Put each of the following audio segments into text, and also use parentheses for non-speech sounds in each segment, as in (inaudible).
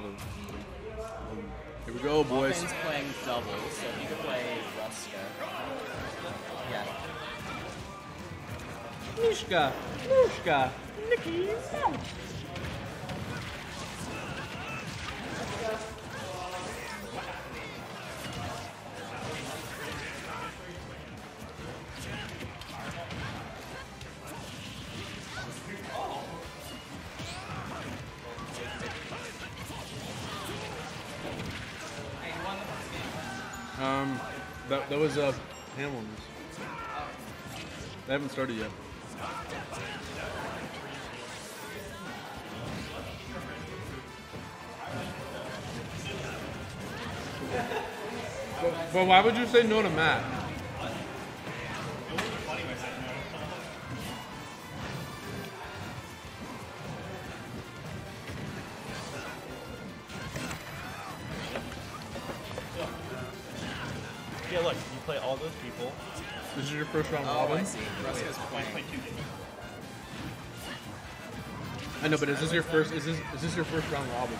Um, here we go, boys. Waffain's playing doubles, so if you could play Ruska. Yeah. Mishka, Mushka, Mickey was uh, Hamlin's. They haven't started yet. But, but why would you say no to Matt? Yeah, look, you play all those people. This is your first round Oh, I robin. see. Ruska's Play playing. I know, but is this your first? Is this is this your first round robin?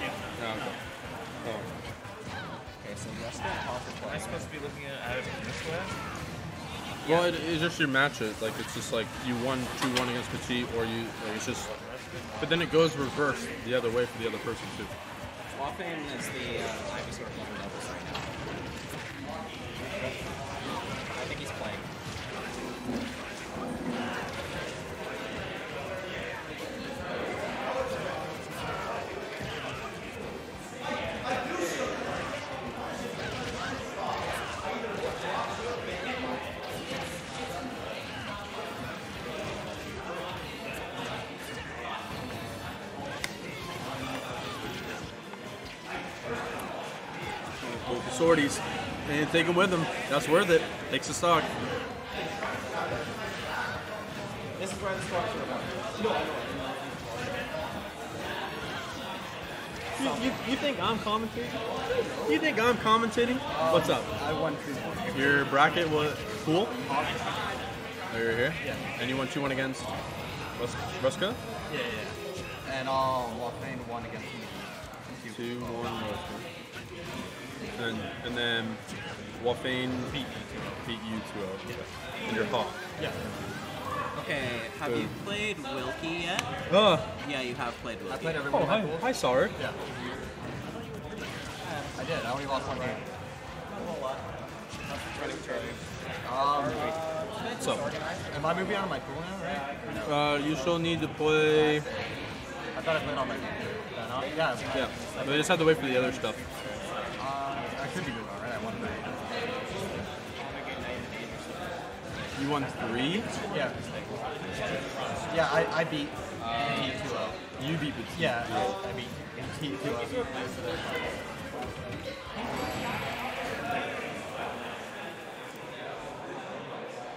Yeah. Yeah. Okay. Oh. Okay, so Ruska and Hawk are Am I supposed to be looking at it this way? Well, it, it's just your matches. Like it's just like you won two one against Petit, or you. Like, it's just. But then it goes reverse the other way for the other person too. Waffain is the uh, Ivysaur Lover doubles right now. Sorties. And take them with them. That's worth it. Takes the stock. This is where the squad should have. You, you, you think I'm commentating? You think I'm commentating? What's up? I won 3 Your bracket was cool. Oh, you're here. Yeah. And you won two one against Rus- Ruska. Yeah, yeah. And um, Waffain won against me. Two one Ruska. And and then Waffain beat beat you two zero. And your Hawk. Yeah. Okay, have you played Wilkie yet? Oh, Yeah, you have played Wilkie. I played every oh one. hi, hi, Sark. Yeah. I did. I only lost one game. Um, So, am I moving on my pool now, right? uh, you still need to play. I thought I played on my pool. Yeah, no? yeah. Yeah, but you just have to wait for the other stuff. I should be moving on, right? I won three. You won three. Yeah. Yeah, I, I beat Petit 2 You beat Petit. Yeah, I, I beat Petit 2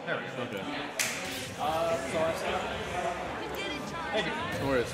There we go. Okay. Uh, so I said, No worries.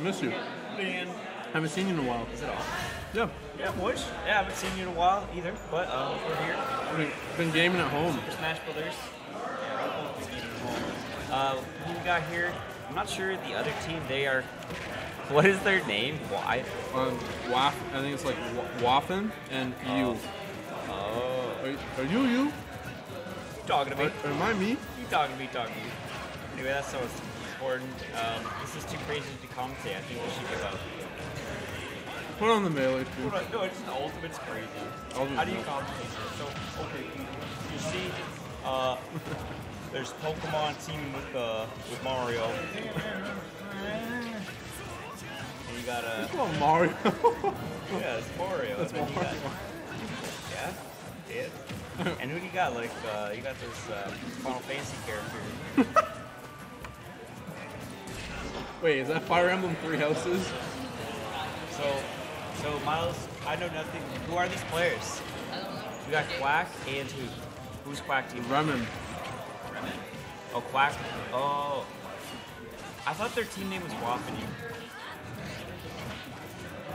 What's going on? I miss you. Man. Haven't seen you in a while. Is it off? Yeah. Yeah, boys. Yeah, I haven't seen you in a while either, but uh, we're here. Been, been gaming at home. Super Smash Brothers. Yeah, both big gaming at home. Uh, who we got here? I'm not sure the other team. They are. (laughs) What is their name? Why? Um, Waff. I think it's like Wa- Waffain and you. Oh. Are, are you you? You talking to me? Are, am I me? You talking to me? Talking to me? Anyway, that's so important. Um, this is too crazy to commentate. I think we should give up. Put on the melee. Hold on, No, it's the ultimate's crazy. How do you no. commentate this? So, okay, you see, uh, there's Pokemon teaming with uh, with Mario. And you got uh, Come Mario. (laughs) yeah, it's Mario. That's and Mario. got- yeah, yeah. And who do you got? Like, uh, you got this uh, Final Fantasy character. (laughs) Wait, is that Fire Emblem Three Houses? So, so Miles, I know nothing. Who are these players? We got Quack and who? Who's Quack team? Remrin. Remrin. Oh, Quack. Oh. I thought their team name was Waffany.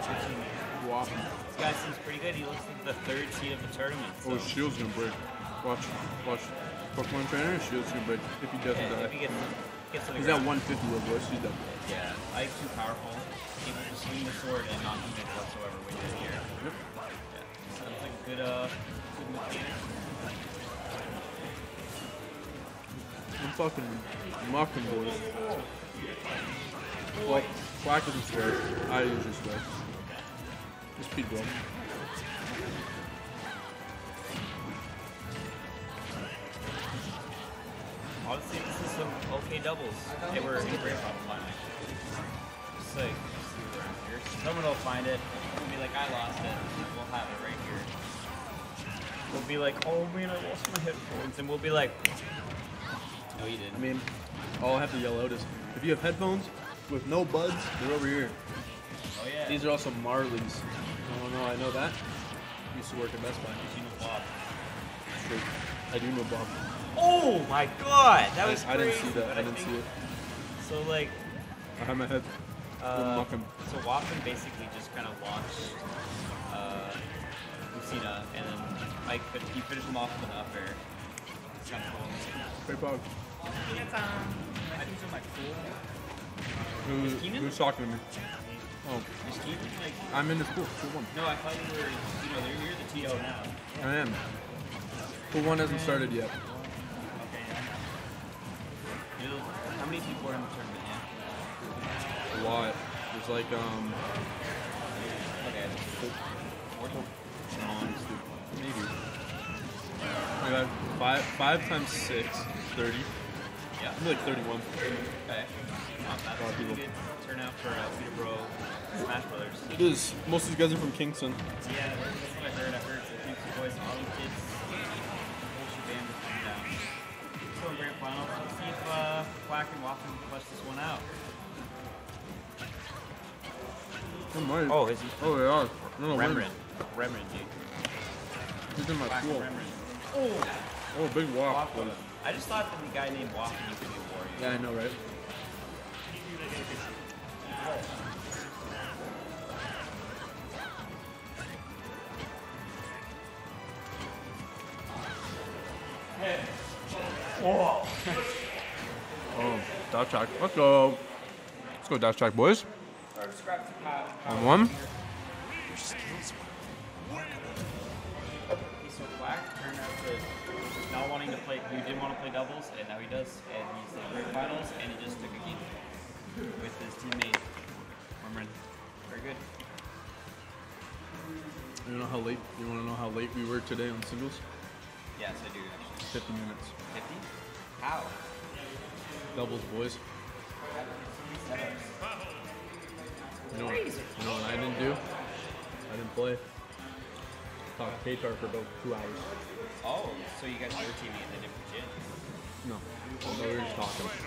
Your team. This guy seems pretty good. He looks like the third seed of the tournament. So. Oh, shield's gonna break. Watch, watch. Pokemon trainer, shield's gonna break if he doesn't Yeah, die. Gets, He's at 150 though, boys. He's done. Yeah, Ike's too powerful. He can just swing the sword and not it whatsoever when you're here. Yep. Sounds like a good, uh, good mechanic. I'm fucking mocking boys. Well, Quack isn't swear. I usually swear. Just speed bro. Honestly, this is some okay doubles. They were in problem line, actually. Just like, let's see what around here. Someone will find it. We'll be like, I lost it. We'll have it right here. We'll be like, oh man, I lost my headphones, and we'll be like, No, you didn't. I mean, all I have to yell out is, if you have headphones with no buds, they're over here. Oh, yeah. These are also Marleys. Oh no, I know that. Used to work at Best Buy. You know Bob. I do know Bob. Oh my god, that was I, I didn't see that. but I didn't think- see it. So like, I had my head. uh, so Waffain basically just kind of launched uh, Lucina, and then Mike, fin- he finished him off with an up air. It's kind of cool. Great Bob. I think so, my cool. Who, Keenan? who's talking to me? Oh, Is Keaton like? I'm in the school. Who won? No, I thought you were. You know, you're, you're the TO now. I am. Who one hasn't started yet? Okay. Yeah. You know, how many people are in the tournament? Yeah. A lot. There's like um. Okay. Maybe. I got five five times six, 30. Yeah. I'm like 31. Okay. Not bad. lot of people. Good turnout for uh, Peterborough Smash Brothers. It is. Most of these guys are from Kingston. Yeah, that's what I heard. I heard the Dukes boys, all the kids, the whole shebang is coming down. So grand final, Quack and Waffain flush this one out. Oh my. Oh, is he? Oh yeah. No, no, Rembrandt. Rembrandt, dude. He's in my Quack school. Oh, Oh, big walk. Waffain. I just thought that the guy named Waffain used to be a warrior. Yeah, I know, right? Oh, dash track. Let's go. Let's go dash track, boys. On one. He's so Quack turned out to not wanting to play. He didn't want to play doubles, and now he does. And he's in grand finals, and he just took a game with his teammate Ormond. Very good. You know how late? You want to know how late we were today on singles? Yes, I do actually. 50 minutes. 50? How? Doubles, boys. You know, what- you know what I didn't do? I didn't play. Talked to K-Tar for about two hours. Oh, so you guys were teaming in a different gym. No. No, we were just talking. Oh,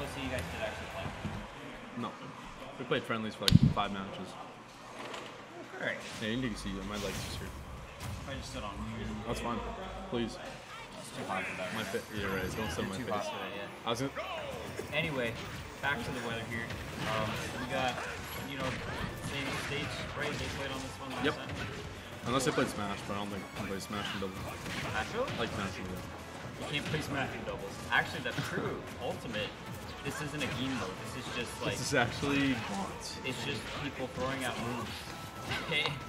so you guys did actually play. No. We played friendlies for like five matches. Alright. Yeah, you need to see them. My legs is here. I just stood on. That's fine. Please. It's too hot for that. My face. Yeah, right. Don't sit on my too face. for that, yeah. I was gonna. Anyway, back to the weather here. Um, we got, you know, same stage, right? They played on this one last Yep. time. Unless they played Smash, but I don't think I play Smash and double. Actually, I like Smash and double. you can't play Smash in doubles. Actually, that's true. Ultimate, this isn't a game mode. This is just like, This is actually bots. it's just people throwing out moves. Okay. (laughs)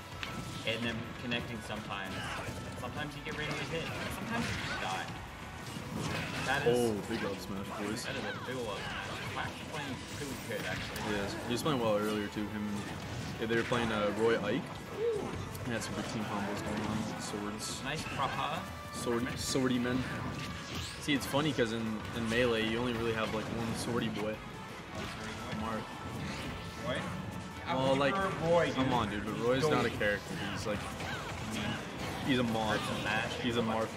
And then connecting sometimes. Sometimes you get randomly hit. Sometimes you just die. That is, Oh, big up Smash, boys. that is a big ol' smash. Quack's playing really good, actually. Yes, he was playing well earlier too. Him, yeah, they were playing uh, Roy Ike. He had some big team combos going on. Swords, Nice praha. swordy, swordy men. See, it's funny because in, in melee you only really have like one swordy boy. Mark. Roy? Well, like, You're boy, come on, dude. But Roy's not a character. He's like, He's a mod. Hurts. He's a mod.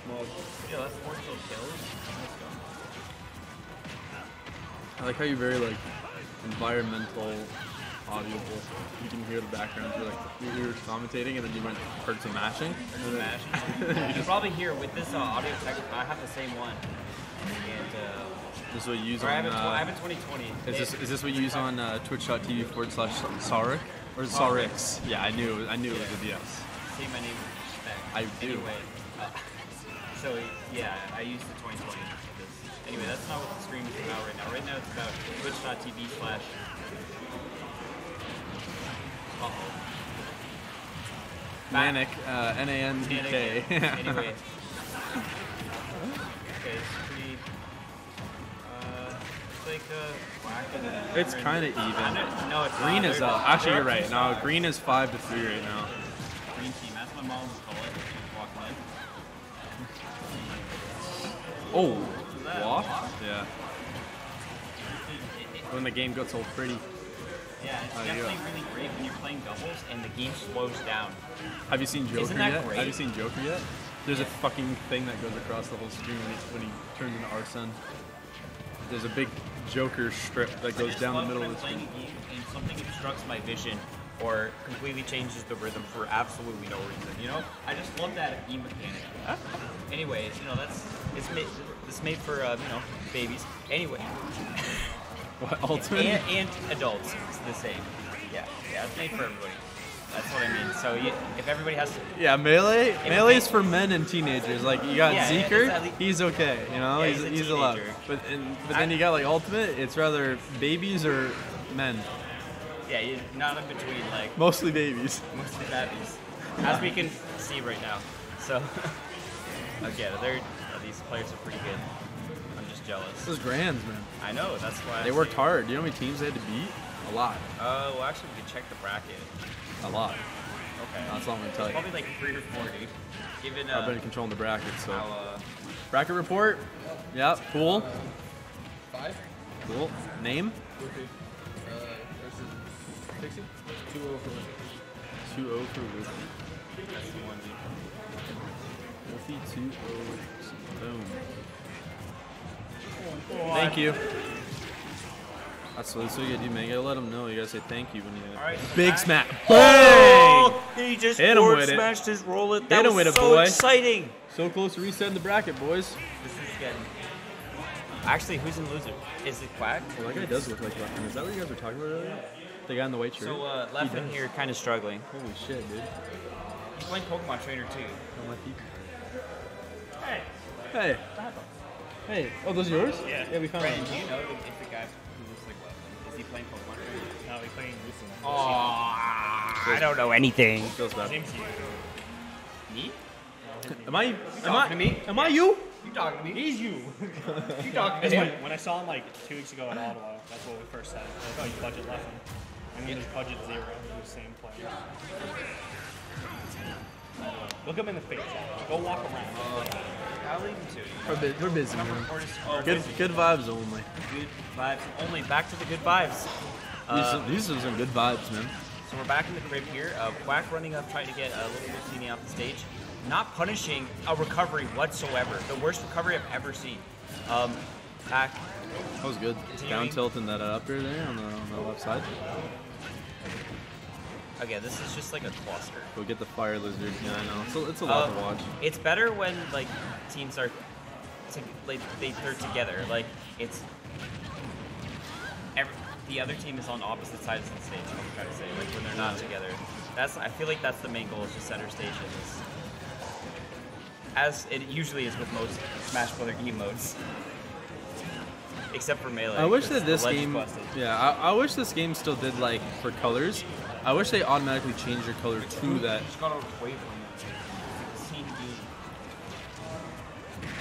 Yo, that's 14 kills. I like how you're very like environmental, audible. You can hear the background. You're like you were commentating and then you went heard some mashing. Hurts and mash. you can probably hear with this uh, audio tech, I have the same one. And, uh, This is what you use or I on. have, a tw- I have Uh, a 2020. is this is this what you use on uh, Twitch.tv forward slash Sarek or Sarix? Yeah, I knew I knew it was a DS. Say my name. I do. Anyway, uh, (laughs) so yeah, I used the 2020 for this. Anyway, that's not what the stream is about right now. Right now it's about twitch.tv slash. Uh-oh. Manic, uh, N A N D K. (laughs) anyway. Okay, it's pretty. Uh, it's like uh, black and It's kind of even. No, it's Green not. is up. Actually, you're right. No, green is five to three right now. Oh, waft? Yeah. When the game gets all pretty. Yeah, it's Oh, yeah. definitely really great when you're playing doubles and the game slows down. Have you seen Joker Isn't that yet? great? Have you seen Joker yet? There's a fucking thing that goes across the whole screen when he, when he turns into Arsene. There's a big Joker strip that goes down the middle of the I'm playing screen. a game and something obstructs my vision or completely changes the rhythm for absolutely no reason. You know, I just love that game mechanic. Anyways, you know that's it's made it's made for uh, you know babies. Anyway, (laughs) What, Ultimate? and, and adults. It's the same. Yeah, yeah, it's made for everybody. That's what I mean. So you, if everybody has to, yeah, Melee. Melee's makes- for men and teenagers. Like you got Yeah, Zeker, he's okay. You know, Yeah, he's, he's a he's allowed. But and, but I- then you got like Ultimate. It's rather babies or men. yeah, you're not in between like Mostly babies. mostly babies, as we can see right now. So, (laughs) okay, they're players are pretty good. I'm just jealous. This is grands, man. I know that's why They I worked say- hard. You know how many teams they had to beat? A lot. Uh, well, actually, we can check the bracket. A lot. Okay. That's all I'm gonna tell you. Probably like three or four, dude. Given Uh, I've uh, been controlling the bracket, so. how uh, Bracket report. Yeah, cool. Five? Cool. Name? Uh, versus Pixie? 2 0 for Luffy. 2-0 for Luffy. that's the one, dude. Luffy 2-0. Boom. Thank you. That's what, that's what you gotta do, man. You gotta let them know. You gotta say thank you when you All right, Big back. smack. Bang! He just Hit him forward with it. smashed his roller. That Hit him was with it, so boy. exciting. So close to resetting the bracket, boys. This is getting. Actually, who's in loser? Is it Quack? Well, that guy does look like Leffin. Is that what you guys were talking about earlier? The guy in the white shirt? So uh, He Leffin does. here, kind of struggling. Holy shit, dude. He's playing Pokemon Trainer too. How my people. Hey. Hey. Hey. Oh, those are yours? Yeah. Yeah, we found Brandon, them. do you know the, if the guy who looks like Leffin is he playing Pokemon Trainer? No, we playing recently. Oh, I don't know anything. Feels bad. Same team. Me? Am I? Am I? to me? Am I you? You talking to me? He's you. (laughs) You talking That's to when, me? when I saw him like two weeks ago at Ottawa, that's what we first said. I thought you budget left him. And then there's budget zero, the same player. Look him in the face. Go walk around. I'll leave him to you. We're, bu- we're busy, man. Or just- Good, good vibes only. good vibes. Only back to the good vibes. Uh, these, these are some good vibes, man. So we're back in the crib here. Uh, Quack running up, trying to get uh, Little Lucini off the stage. Not punishing a recovery whatsoever. The worst recovery I've ever seen. Um, Pack, That was good. Continuing. Down tilting that up here there on the, on the left side. Again, this is just like a cluster. Go get the fire lizard. Yeah, I know. It's a, it's a lot Uh, to watch. It's better when like teams are, to, like they they're together. Like it's, every, the other team is on opposite sides of the stage. I'm trying to say. Like when they're not together. That's I feel like that's the main goal is just center station. Is, as it usually is with most Smash Brother emotes. Except for Melee. I wish that this game, busted. yeah, I, I wish this game still did like for colors. I wish they automatically changed your color to that. Just got away from it.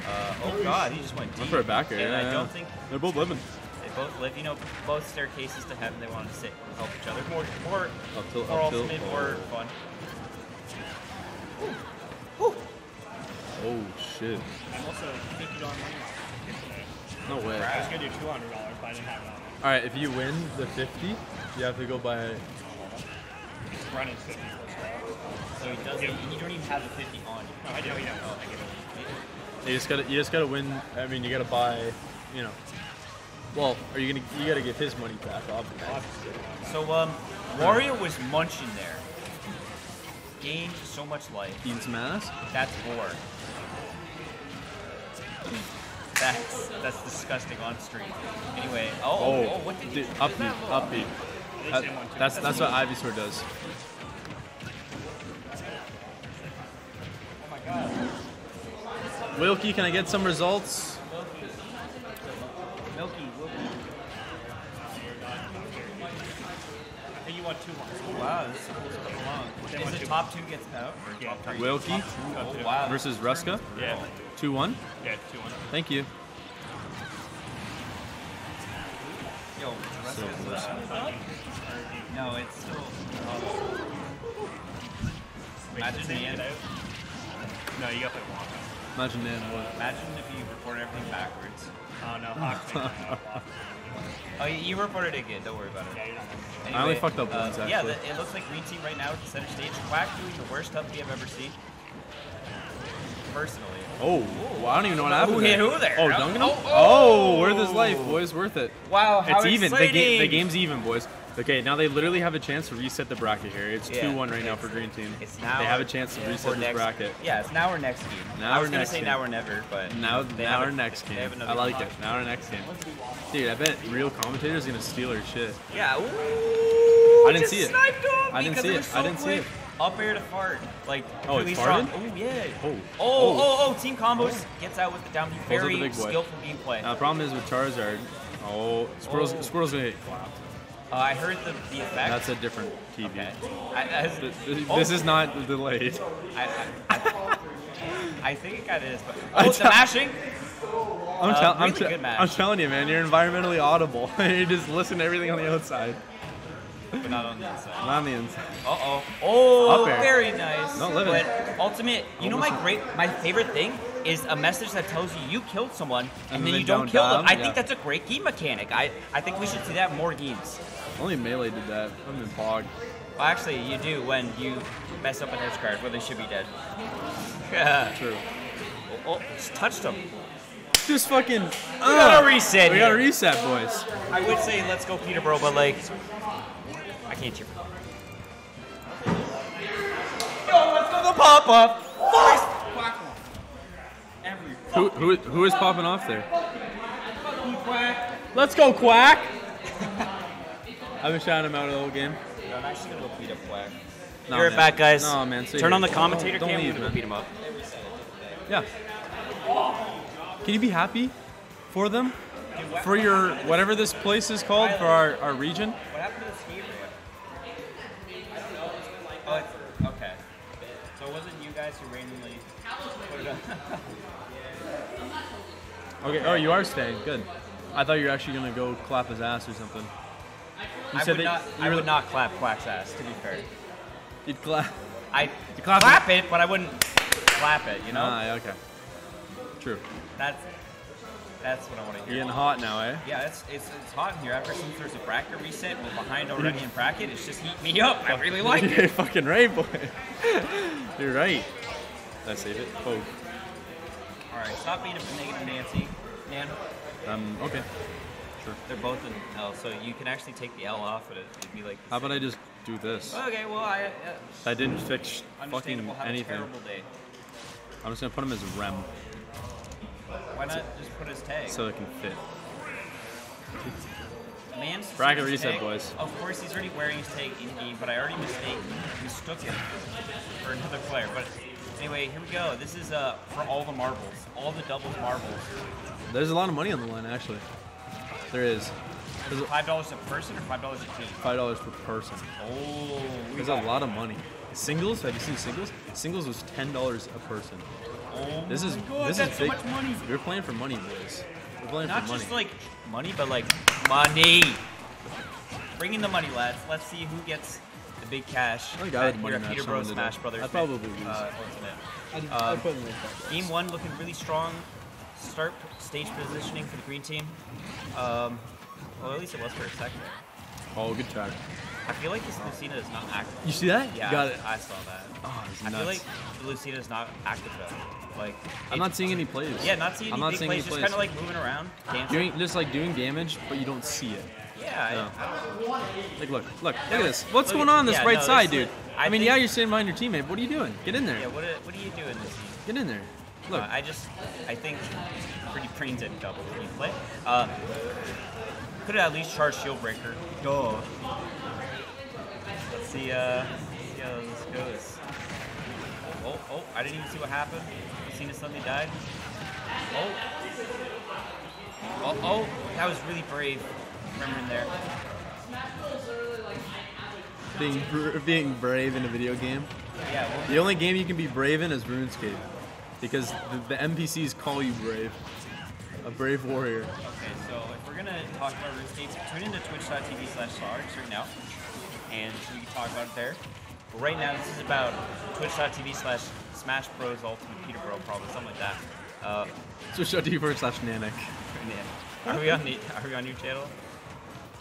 Uh, oh god, he just went deep. Went for a back air, And yeah, I don't think They're both living. they both live, you know, both staircases to heaven. They wanted to sit and help each other. More, more, Up tilt, more up tilt. ultimate, more fun. Oh shit! I'm also fifty dollar money today. No way. I was gonna do two hundred dollars, but I didn't have it. All right, if you win the 50, you have to go buy. Brennan's fifty first. So he doesn't. You don't even have the 50 on you. No, I do. Yeah. Oh, I get it. You just gotta, you just gotta win. I mean, you gotta buy, you know. Well, are you gonna? You gotta get his money back, obviously. So um, Wario was munching there. Gained so much life. Eating some ass. That's four. That's that's disgusting on stream. Anyway, oh, oh, oh what did you dude, do? Up that low? up beat. They That- say one, too. that's that's what Ivysaur does. Oh. Wilkie, can I get some results? Milky. I think you want two ones. Wow, this is along. Is it top two gets out? Yeah. Wilkie Oh, wow. versus Ruska. Yeah. Two one. Yeah, two one. Thank you. Yo, Ruska's, uh, no, it's still. Imagine Same me and it. No, you got to wrong. Imagine Dan. What? imagine if you reported everything backwards. Oh no, Hawks made that up. Oh, you, you reported it good. Don't worry about it. Yeah, you're not I only fucked up uh, once, Yeah, the, it looks like Green Team right now at the center stage. Quack doing the worst up B I've ever seen. Personally. Oh, well, I don't even know what happened. Who hit who there? Oh, Oh, Duncan. oh, Oh, worth his oh. life, boys. Worth it. Wow, how it's even. The, game, the game's even, boys. Okay, now they literally have a chance to reset the bracket here. It's 2 1 right now for Green Team. It's now. They have a chance to or reset this next, bracket. Yeah, it's now or next game. Now I was gonna next say game. now or never, but Now, now a- next game. I like it. Now our next game. Dude, I bet real commentators gonna steal her shit. Yeah. Ooh, I didn't see it. I didn't see it. so I didn't see it. Up air to fart, like Oh, really strong. Oh yeah. Oh. Oh, oh, oh, team combos gets out with the down B. Pulls out Very the skillful gameplay. Uh, problem is with Charizard. Oh, Squirrel's, Oh. Squirrel's gonna get clapped. Uh, I heard the, the effect. That's a different TV. okay. I, I, Th- th- oh, This is not delayed. I, I, I, I think it kind of is, but (laughs) oh, the mashing. I'm, Uh, tell- I'm, te- good match. I'm telling you, man, you're environmentally audible. (laughs) you just listen to everything on the outside, but not on the inside. not on the inside. Uh oh. Oh, Up air. very nice. No, live it. But ultimate, you know my great, my favorite thing is a message that tells you you killed someone and, then they you don't, don't kill die them. I them? think that's a great game mechanic. I, I think we should see that in more games. Only Melee did that. I'm in Pog. Well, actually, you do when you mess up an edge guard where they should be dead. Yeah. (laughs) True. Oh, oh, just touched them. Just fucking. We gotta reset We gotta here. reset, boys. I would say let's go Peterborough, but like, I can't cheer for. Yo, let's go the pop up. Who, who, who is popping off there? Let's go, Quack! (laughs) I've been shouting him out the whole game. I'm actually gonna go beat up Quack. No, Be right man. back, guys. No, man. Turn here. on the commentator Don't- don't cam. leave, We're gonna man. beat him up. Yeah. Can you be happy for them? For your, whatever this place is called, for our, our region? What happened to the skate ramp? Oh, it's, okay. So it wasn't you guys who randomly put it up. (laughs) Okay, oh, you are staying. Good. I thought you were actually gonna go clap his ass or something. You I said would that not. you I were- would not clap Quack's ass. To be fair, You'd clap. I clap clap, it, but I wouldn't clap it. You know, Ah, okay. True. That's that's what I want to hear. getting hot now, eh? Yeah, it's, it's it's hot in here. Ever since there's a bracket reset, we're behind already in bracket. It's just heating me up. I really like (laughs) it. You're fucking right, boy. (laughs) You're right. Did I save it? Oh. All right, stop being a negative Nancy, man. Um, okay. Sure. They're both in L, so you can actually take the L off, and it, it'd be like. How about I just do this? Okay, well, I uh, That didn't fix fucking understandable. Have a anything. terrible day. I'm just gonna put him as Rem Why not just put his tag? so it can fit. Man's Bracket reset, tag. boys. Of course, he's already wearing his tag in game, but I already mistake mistook him for another player. But anyway, here we go. This is uh for all the marbles, all the doubles marbles. There's a lot of money on the line, actually. There is. There's Five dollars a person or five dollars a team? five dollars per person. Oh, we a lot of money. Singles? Have you seen singles? Singles was ten dollars a person. Oh This is my God, this is so big. much money. We're playing for money, boys. We're playing Not for money. Not just like money, but like money. Bring in the money, lads. Let's see who gets the big cash. I think I would at money here at Peterborough Smash. Brothers. I'd probably lose. Uh. I'd, Um, put him with Game one looking really strong. Start stage positioning for the green team. Um, well, at least it was for a second. Oh, good track. I feel like this Lucina is not active. You see that? Yeah, Got it. I saw that. Oh, it's I nuts. feel like the Lucina is not active though. Like I'm it- not seeing any plays. Yeah, not seeing any I'm any not big seeing plays, any just kind of like moving around, dancing. doing just like doing damage, but you don't see it. yeah, No. I, I Like, look, look, look at this. What's Look going at- on this yeah, right no, side, this is- dude? I I, mean, think- yeah, you're sitting behind your teammate. What are you doing? Get in there. Yeah, what are, what are you doing this season? Get in there. Look, Uh, I just, I think pretty brains in double gameplay. Uh, could have at least charged Shield Breaker. Go. See, uh, see how this goes. Oh, oh, I didn't even see what happened. Seen if somebody died. Oh. Oh, oh, that was really brave. Remembering there. being br- being brave in a video game. Yeah, well, The only game you can be brave in is RuneScape, because the, the NPCs call you brave, a brave warrior. Okay, so if we're gonna talk about RuneScape, tune into twitch.tv slash Sarge right now, and we can talk about it there. But right now, this is about twitch.tv slash Smash Bros Ultimate Peter Bro, probably something like that. Uh, So show to you first slash Nanek. man, are we on the, are we on your channel?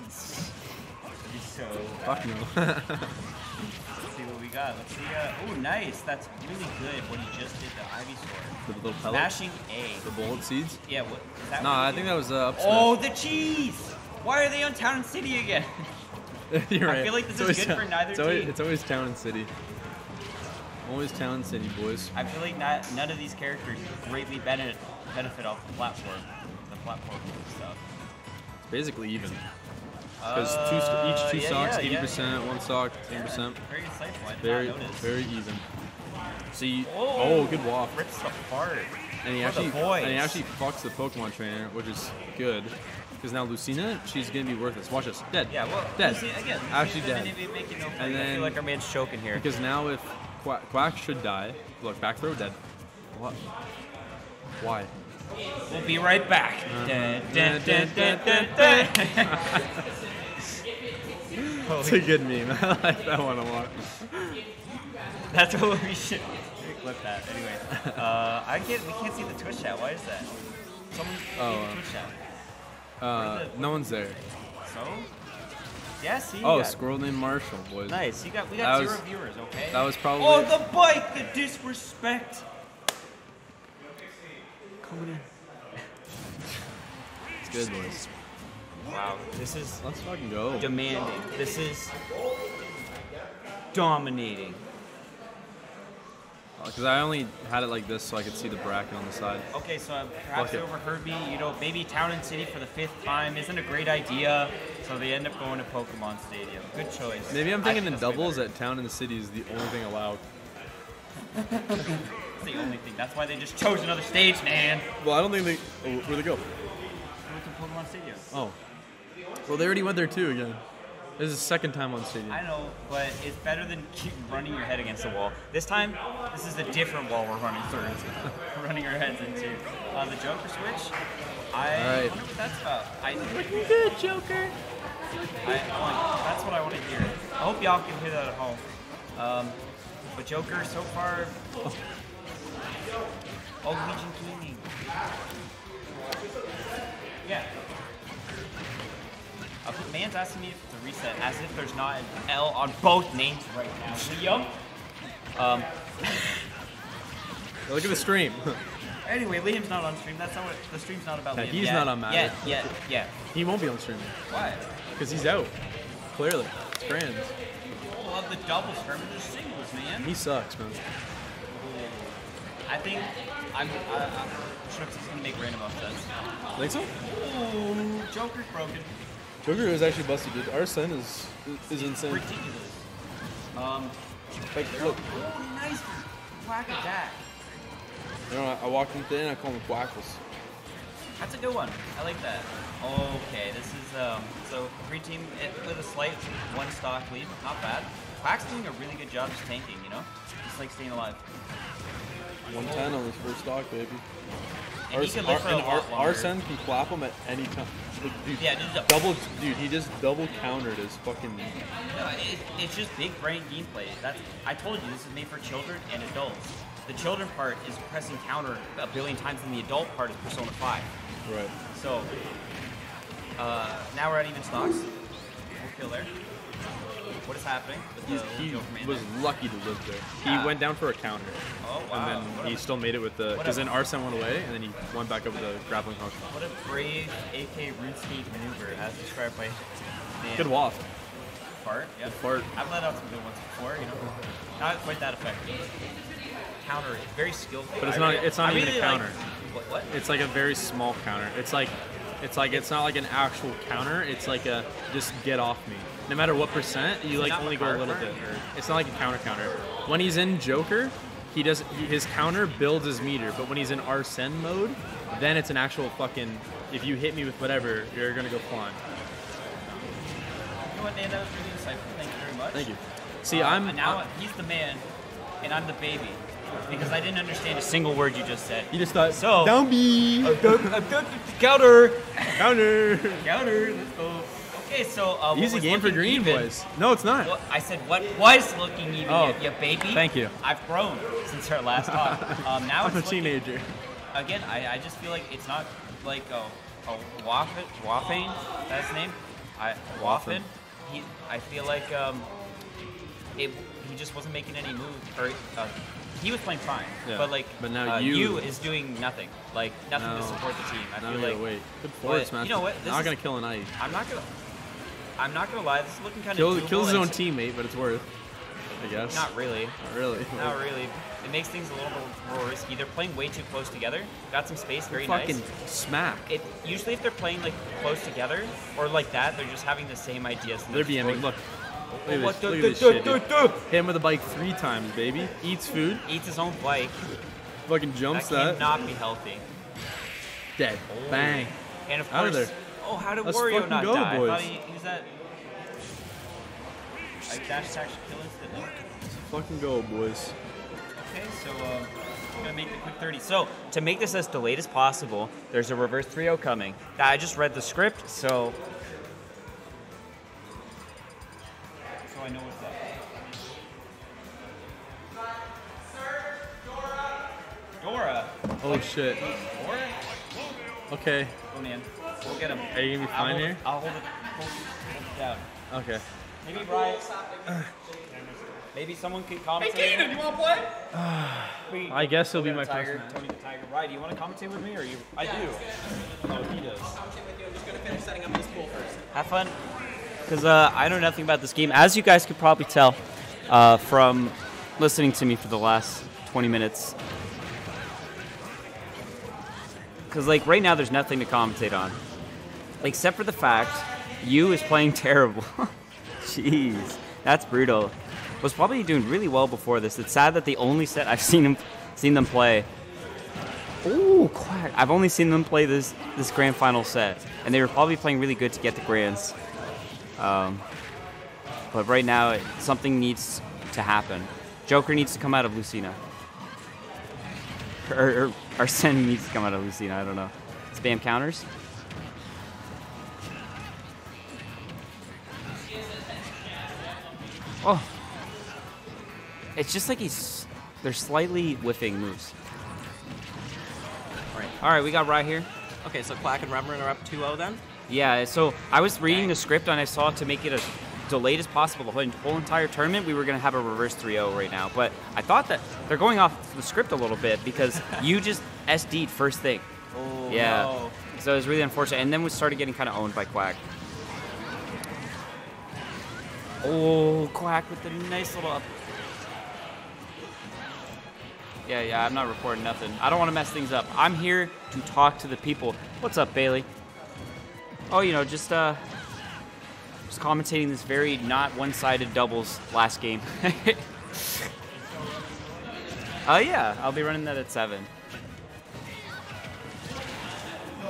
So. Fuck no. (laughs) Let's see what we got. Let's see. Uh, oh, nice. That's really good. What he just did, the Ivysaur. the little pellet, Mashing A. the bullet seeds. Yeah. What? Is that No, what I think that was uh, up Oh, the cheese! Why are they on Town City again? (laughs) (laughs) You're I feel like this It's is good for neither it's always, team. It's always town and city. Always town and city, boys. I feel like not, none of these characters greatly benefit benefit off the platform, the platform stuff. It's basically even. Because Uh, each two yeah, stocks, yeah, eighty yeah. percent, one stock, ten percent. Very insightful. I Very, very even. See, Oh. oh, good walk. rips apart. And he actually, and he actually fucks the Pokemon trainer, which is good. Because now Lucina, she's gonna be worthless. Watch this, dead. Yeah, well, dead. Lucy, again, Actually dead. gonna be making no And play. I then- feel like our man's choking here. Because now if Quack, Quack should die, look, back throw dead. What? Why? We'll be right back. It's a good meme. (laughs) I like that one a lot. That's what we should clip that. Anyway, uh, I can't. We can't see the Twitch chat. Why is that? Someone Oh, uh, Twitch chat. Uh, no one's there. So, yeah. See. Oh, got- squirrel named Marshall, boys. Nice. You got. We That got was- zero viewers. Okay. That was probably. Oh, the bike! The disrespect. Coming in. It's good, boys. Wow. This is Let's fucking go. demanding. This is dominating. Because Uh, I only had it like this so I could see the bracket on the side. Okay, so perhaps Fuck it. overheard me. You know, maybe Town and City for the fifth time isn't a great idea, so they end up going to Pokemon Stadium. Good choice. Maybe I'm thinking think in doubles that town and the city is the only thing allowed. (laughs) That's the only thing. That's why they just chose another stage, man. Well, I don't think they. Oh, where'd they go? They went to Pokemon Stadium. Oh. Well, they already went there too again. This is the second time on stadium. I know, but it's better than keep running your head against the wall. This time, this is a different wall we're running through. we're (laughs) running our heads into. Uh, the Joker switch. I Alright. wonder what that's about. I Looking good, Joker. I, oh, that's what I want to hear. I hope y'all can hear that at home. Um, but Joker, so far. (laughs) Oh, Legion Gaming. Yeah. Uh, man's asking me to reset as if there's not an L on both names right now. Liam. Um, Look at the stream. anyway, Liam's not on stream. That's not what the stream's not about. Yeah, Liam. he's yet. not on Matter. Yeah, yeah, yeah. he won't be on stream Why? because he's out. Clearly, it's Grands. People love the doubles tournament. There's singles, man. He sucks, man. I think I'm. I, I'm Shrooks is gonna make random upsets. Think so? Ooh, Joker's broken. Joker is actually busted, dude. Arsene is is insane. Ridiculous. Um. Like, look, Oh, nice whack attack. you know, I walked into and I call him Quackles. That's a good one. I like that. Okay, this is um. So three team it, with a slight one stock lead. Not bad. Quack's doing a really good job just tanking. You know, just like staying alive. 110 on his first stock, baby. And he can live for Ar- a and lot Ar- longer. Arsene can clap him at any time. Dude, Yeah, a- double, dude. He just double countered his fucking. No, it, it's just big brain gameplay. That's I told you this is made for children and adults. The children part is pressing counter a billion times, and the adult part is Persona 5. Right. So uh, now we're at even stocks. We'll kill there. What is happening? With He's, the he was there? lucky to live there. Yeah. He went down for a counter, Oh wow! and then what, he a, still made it with the because then Arsene went away, and then he went back up with the grappling hook. what a brave AK RuneScape maneuver, as described by Dan Good waft. Fart. Yep. Fart. I've let out some good ones before. You know, not quite that effective. Counter is very skillful. But it's I not- really- it's not I even a really like- counter. what? What? It's like a very small counter. It's like, it's like it's not like an actual counter. It's like a just get off me. No matter what percent, you like only go a little bit. It's not like a counter counter. When he's in Joker, he does his counter builds his meter. But when he's in Arsene mode, then it's an actual fucking. If you hit me with whatever, you're gonna go flying. You know what, Dan? That was really insightful. Thank you very much. Thank you. See, Uh, I'm and now I'm- he's the man, and I'm the baby, because I didn't understand a single word you just said. You just thought So- down B Counter. counter. Counter. Let's go. Okay, so uh, Easy game for Green even- Boys. No, it's not. Well, I said what was looking even, Oh, you, you baby. thank you. I've grown since our last talk. (laughs) Um, now I'm a looking, teenager. again. I, I just feel like it's not like a, a Waffain, Waffain, that's his name. I Waffain. He, I feel like um, it. He just wasn't making any moves, or uh, he was playing fine, Yeah, but like, but now uh, you- is doing nothing, like nothing to support the team. I Now feel like wait. Good forward man. you know what, this Not is- gonna kill an eye. I'm not gonna. I'm not gonna lie. This is looking kind of kills his own teammate, but it's worth. I guess. Not really. Not really. Not really. It makes things a little bit more risky. They're playing way too close together. Got some space, very fucking nice. smack. It usually if they're playing like close together or like that, they're just having the same ideas. They're just BMing. Look. Oh, Look at what this, look at this shit, dude. Hit him with a bike three times, baby. Eats food. Eats his own bike. Fucking jumps that. That cannot be healthy. Dead. Bang. And of Out of there. oh, how did Let's Wario not go, die? I boys. thought he, he was that. Like dash attack should kill instantly. Fucking go, boys. Okay, so um, I'm gonna make the quick 30. So to make this as delayed as possible, there's a reverse 3-0 coming. I just read the script, so I know what's up. Dora. Oh shit. Dora. Okay. Oh man, we'll get him. Are you gonna be I'll fine here? It, I'll hold it, hold, hold it down. Okay. Maybe Brian. Maybe someone can commentate. Hey, Kaden, you want to play? We- I guess he'll be my Tiger, first match. Tony the Tiger. Ryan, do you want to commentate with me, or you? I do. Oh, he does. Have fun. Because uh, I know nothing about this game, as you guys could probably tell uh, from listening to me for the last 20 minutes. Because like right now, there's nothing to commentate on, except for the fact you is playing (laughs) terrible. Jeez, that's brutal. Was probably doing really well before this. It's sad that the only set I've (laughs) seen him seen them play. Ooh, quack! I've only seen them play this this grand final set, and they were probably playing really good to get the grands. Um, but right now, it, something needs to happen. Joker needs to come out of Lucina. Or, or Arsene (laughs) needs to come out of Lucina. I don't know. Spam counters. Oh. It's just like he's. They're slightly whiffing moves. Right. All right, we got right here. Okay, so Quack and Remrin are up 2-0 then? Yeah, so I was reading the script and I saw to make it as delayed as possible the whole, entire tournament, we were going to have a reverse 3-0 right now. But I thought that they're going off the script a little bit because (laughs) you just SD'd first thing. Oh, Yeah. no. So it was really unfortunate. And then we started getting kind of owned by Quack. Oh, Quack with the nice little up. Yeah, yeah, I'm not recording nothing. I don't want to mess things up. I'm here to talk to the people. What's up, Bailey? Oh, you know, just uh, just commentating this very not one-sided doubles last game. Oh (laughs) yeah, I'll be running that at seven.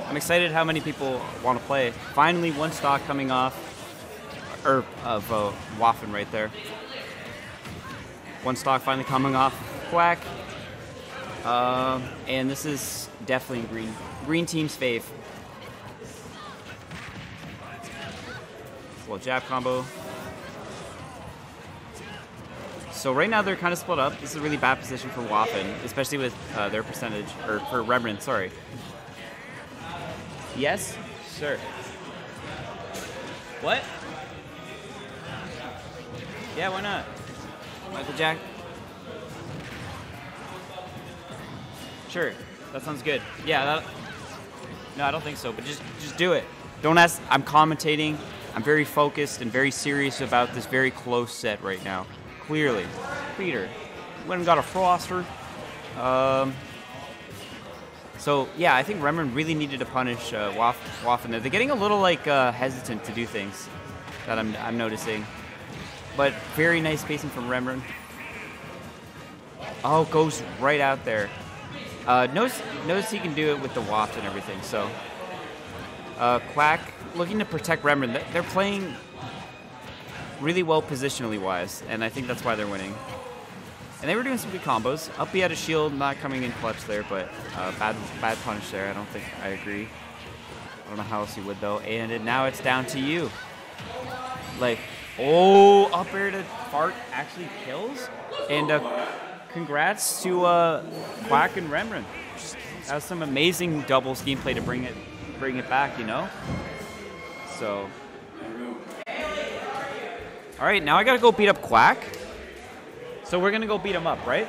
I'm excited how many people want to play. Finally, one stock coming off, or of uh, Waffain right there. One stock finally coming off. Quack. Um, and this is definitely green. Green team's fave. Little jab combo. So right now they're kind of split up. This is a really bad position for Waffain, especially with uh, their percentage, or for Remrin, sorry. Yes, sir. What? Yeah, why not? Michael Jack. Sure, that sounds good. Yeah, that, no, I don't think so. But just just do it. Don't ask. I'm commentating. I'm very focused and very serious about this very close set right now. Clearly, Peter, went and got a Froster. Um, so yeah, I think Remrin really needed to punish uh, Waff, Waffain. They're getting a little like uh, hesitant to do things that I'm, I'm noticing. But very nice spacing from Remrin. Oh, goes right out there. Uh, knows he can do it with the waft and everything. So uh, Quack looking to protect Remrin. They're- playing really well positionally wise, and I think that's why they're winning. And they were doing some good combos. Up he had a shield, not coming in clutch there, but uh, bad bad punish there. I don't think I agree. I don't know how else he would though. And it, now it's down to you. Like, oh, up air to fart actually kills. And uh, congrats to uh, Quack and Remrin. That was some amazing double scheme play to bring it bring it back, you know. So, all right, now I gotta go beat up Quack. So we're gonna go beat him up, right?